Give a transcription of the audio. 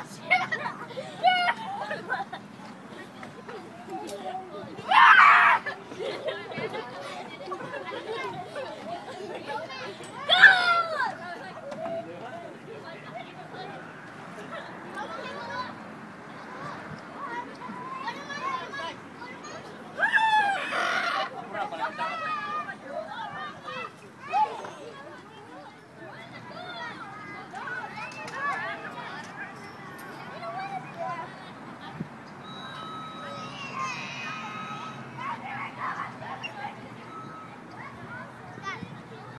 Yes!